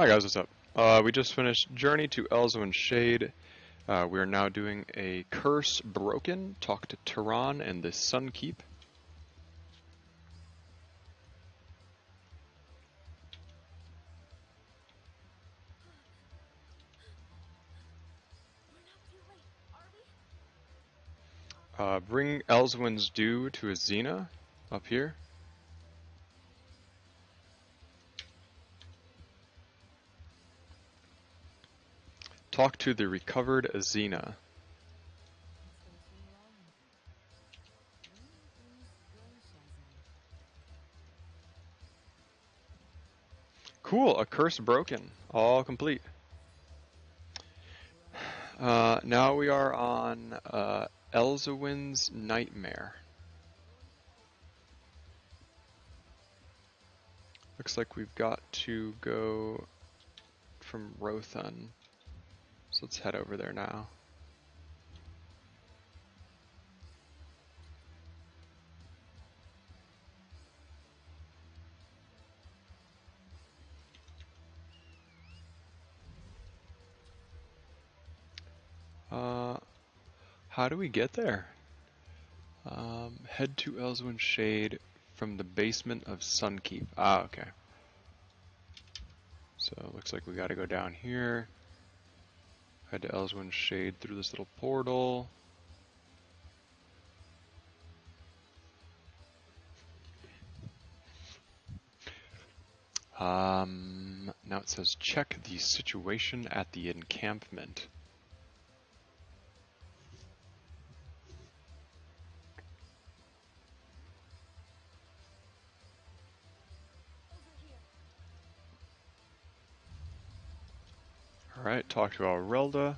Hi guys, what's up? Uh, we just finished Journey to Elzowin Shade. Uh, we are now doing a Curse Broken, Talk to Thirain and the Sun Keep. Uh, bring Elzowin's Dew to Azena up here. Talk to the recovered Azena. Cool, a curse broken. All complete. Uh, now we are on uh, Nightmare. Looks like we've got to go from Rothun. So let's head over there now. Uh, how do we get there? Um, head to Elzowin Shade from the basement of Sunkeep. Ah, okay. So it looks like we gotta go down here. Head to Elzowin Shade through this little portal. Um, now it says check the situation at the encampment. Alright, talk to Aurelda.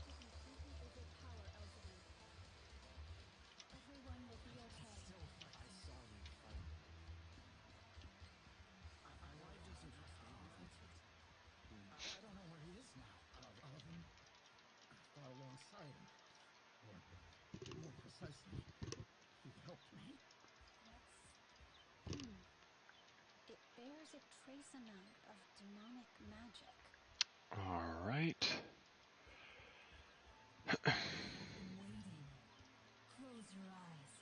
It bears a trace amount of demonic magic. Alright. Close your eyes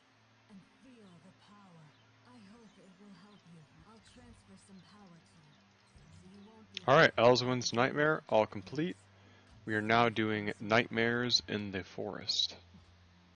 and feel the power. I hope it will help you. I'll transfer some power to you. So you won't be Alright, Elzowin's Nightmare, all complete. We are now doing Nightmares in the Forest.